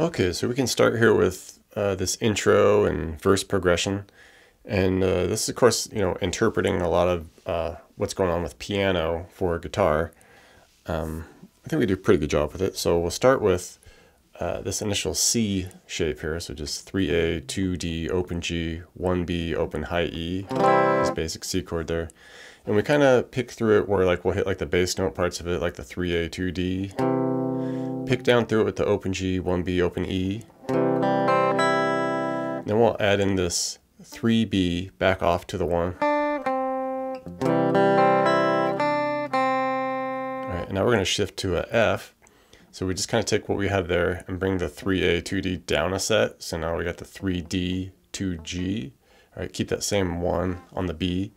Okay, so we can start here with uh, this intro and verse progression. And uh, this is, of course, you know, interpreting a lot of uh, what's going on with piano for guitar. Um, I think we do a pretty good job with it. So we'll start with uh, this initial C shape here. So just 3A, 2D, open G, 1B, open high E, this basic C chord there. And we kind of pick through it where like we'll hit like the bass note parts of it, like the 3A, 2D, pick down through it with the open G, 1B, open E. Then we'll add in this 3B back off to the 1. Alright, and now we're going to shift to a F. So we just kind of take what we have there and bring the 3A, 2D down a set. So now we got the 3D, 2G. Alright, keep that same 1 on the B.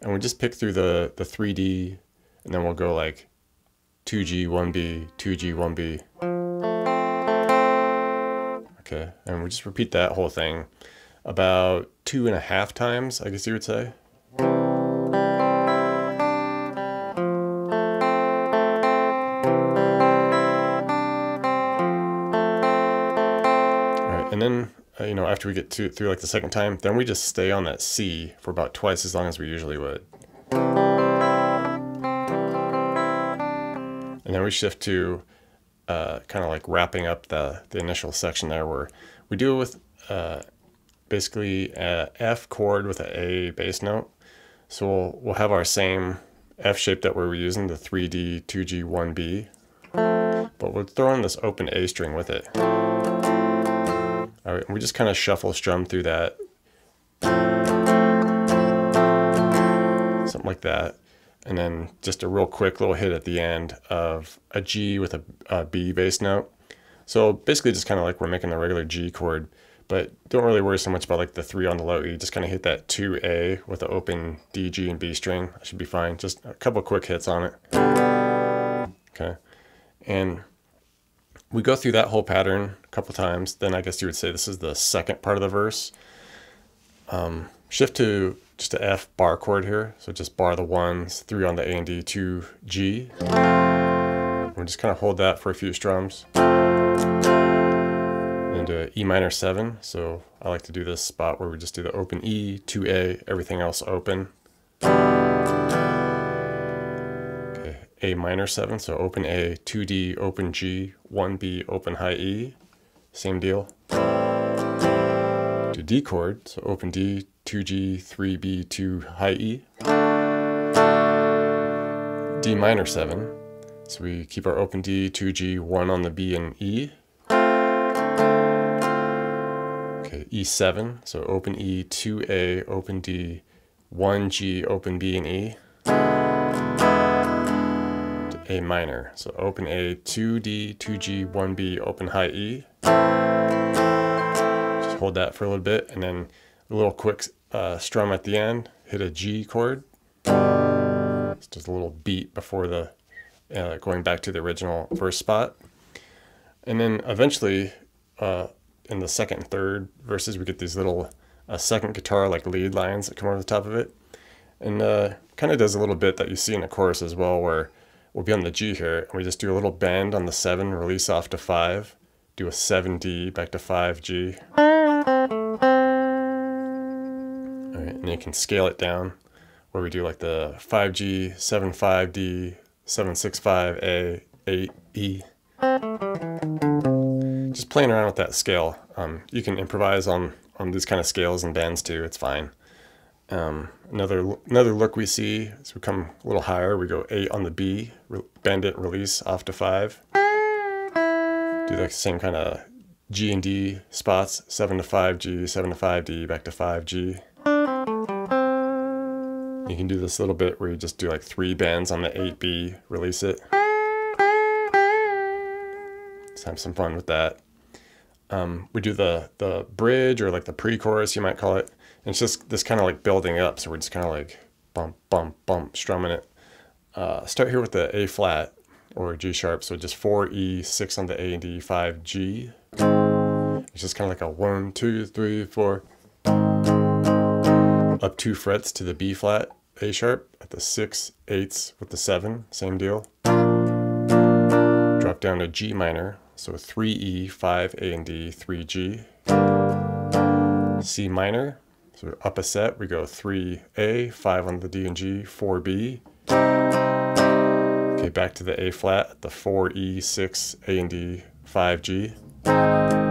And we just pick through the, the 3D and then we'll go like 2G, 1B, 2G, 1B. Okay, and we just repeat that whole thing about two and a half times, I guess you would say. And then, uh, you know, after we get to through like the second time, then we just stay on that C for about twice as long as we usually would. We shift to uh, kind of like wrapping up the, the initial section there where we do it with uh, basically a F chord with an A bass note. So we'll, we'll have our same F shape that we were using, the 3D, 2G, 1B, but we'll throw in this open A string with it. All right, we just kind of shuffle strum through that. Something like that and then just a real quick little hit at the end of a G with a, a B bass note. So basically just kind of like we're making a regular G chord, but don't really worry so much about like the three on the low E, just kind of hit that 2A with the open D, G, and B string. That should be fine. Just a couple quick hits on it. Okay. And we go through that whole pattern a couple times. Then I guess you would say this is the second part of the verse. Um, shift to just a F bar chord here. So just bar the ones, three on the A and D, two G. we just kind of hold that for a few strums. And E minor seven. So I like to do this spot where we just do the open E, two A, everything else open. Okay, A minor seven. So open A, two D, open G, one B, open high E. Same deal. D chord. So open D, 2G, 3B, 2 high E. D minor 7. So we keep our open D, 2G, 1 on the B and E. Okay, E7. So open E, 2A, open D, 1G, open B and E. A minor. So open A, 2D, 2G, 1B, open high E. Hold that for a little bit and then a little quick uh, strum at the end, hit a G chord. It's just a little beat before the uh, going back to the original first spot. And then eventually, uh, in the second and third verses, we get these little uh, second guitar like lead lines that come over the top of it. And uh, kind of does a little bit that you see in the chorus as well, where we'll be on the G here, and we just do a little bend on the seven, release off to five, do a 7D back to 5G and you can scale it down where we do like the 5G, 75D, 765A, 8E. Just playing around with that scale. Um, you can improvise on, on these kind of scales and bends too, it's fine. Um, another another look we see as we come a little higher, we go 8 on the B, bend it, release off to 5. Do the same kind of G and D spots, 7 to 5G, 7 to 5D, back to 5G. You can do this little bit where you just do like three bends on the 8B, release it. Let's have some fun with that. Um, we do the, the bridge or like the pre-chorus, you might call it. And it's just this kind of like building up. So we're just kind of like bump, bump, bump, strumming it. Uh, start here with the A flat or G sharp. So just 4E, 6 on the A and D, 5 G. It's just kind of like a one, two, three, four. Up two frets to the B flat. A sharp at the 6 eighths with the 7, same deal. Drop down to G minor, So 3E, 5 A and D, 3G. C minor, so up a set, we go 3A, 5 on the D and G, 4B. Okay, back to the A flat, the 4E, 6 A and D, 5G.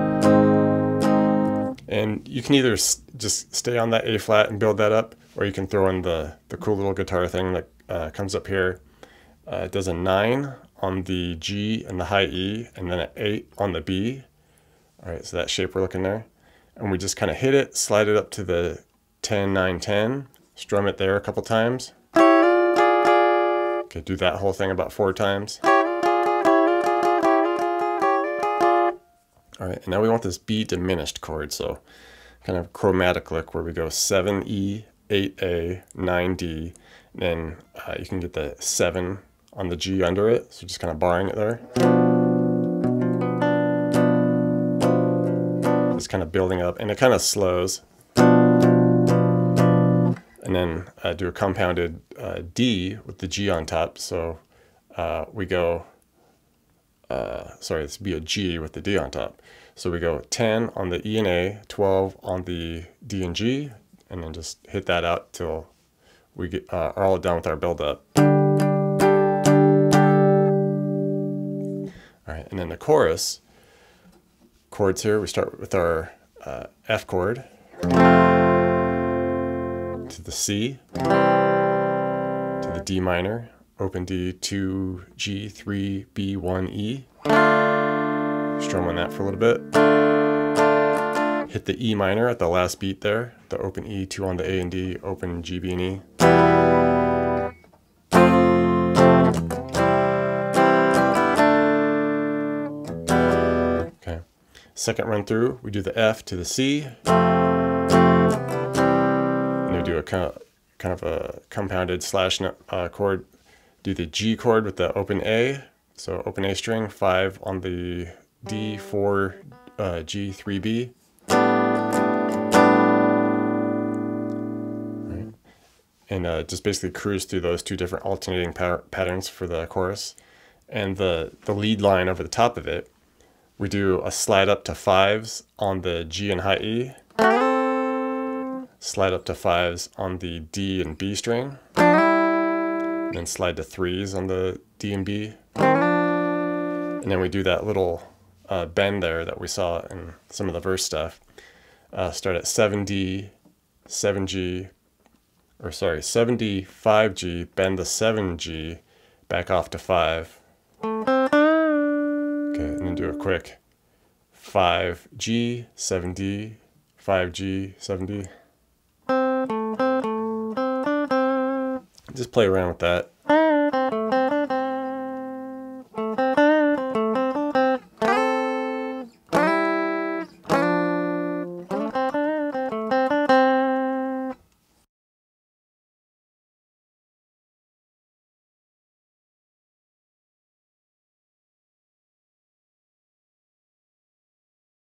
And you can either just stay on that A flat and build that up, or you can throw in the, the cool little guitar thing that uh, comes up here. Uh, it does a 9 on the G and the high E, and then an 8 on the B. All right, so that shape we're looking there. And we just kind of hit it, slide it up to the 10, 9, 10, strum it there a couple times. Okay, do that whole thing about four times. All right, and now we want this B diminished chord, so kind of chromatic lick where we go 7E, 8A, 9D, then uh, you can get the 7 on the G under it, so just kind of barring it there. Just kind of building up, and it kind of slows. And then uh, do a compounded uh, D with the G on top, so uh, we go uh, sorry, this would be a G with the D on top. So we go 10 on the E and A, 12 on the D and G, and then just hit that out till we get, uh, are all done with our build up. All right, and then the chorus chords here, we start with our uh, F chord to the C to the D minor, open D, 2, G, 3, B, 1, E. Strum on that for a little bit. Hit the E minor at the last beat there, the open E, 2 on the A and D, open G, B, and E. Okay. Second run through, we do the F to the C. And we do a kind of, kind of a compounded slash uh, chord do the G chord with the open A. So open A string, five on the D, four, uh, G, three B. And uh, just basically cruise through those two different alternating pa patterns for the chorus. And the, the lead line over the top of it, we do a slide up to fives on the G and high E, slide up to fives on the D and B string, then slide to threes on the D and B. And then we do that little uh, bend there that we saw in some of the verse stuff. Uh, start at 7D, 7G, or sorry, 7D, 5G, bend the 7G back off to 5. Okay, and then do a quick 5G, 7D, 5G, 7D. Just play around with that.